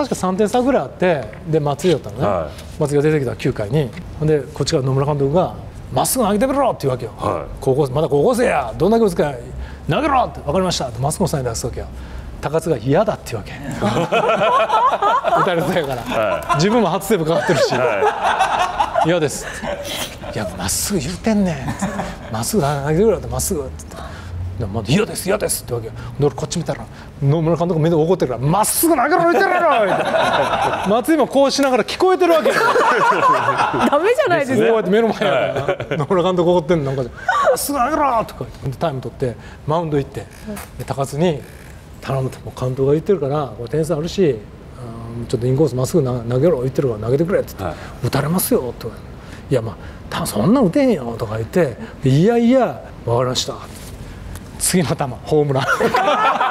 確か3点差ぐらいあってで松井だったのね、は松井が出てきた9回に。ほんでこっちから野村監督が「まっすぐ投げてみろ!」って言うわけよ、はい。高校まだ高校生や。どんだけ打つか投げろ!って分かりましたって。まっすぐサイン出すわけよ。高津が嫌だって言うわけ。打たれたやから、自分も初セーブかかってるし、嫌ですいやまっすぐ言うてんねんまっすぐ投げてくれってまっすぐって言ってでま嫌です嫌ですってわけ。よで俺こっち見たら野村監督目で怒ってるからまっすぐ投げろ言ってるやろみたいな松井もこうしながら聞こえてるわけよダメじゃないですかこうやって目の前やから野村監督怒ってんのなんかで「まっすぐ投げろ!」とか言ってタイム取ってマウンド行ってで高津に「頼む」ともう監督が言ってるから点数あるしうんちょっとインコースまっすぐ投げろ言ってるから投げてくれって言って「打たれますよ」とか「いやまあそんな打てんよ」とか言って「いやいや分かりました」次の球ホームラン。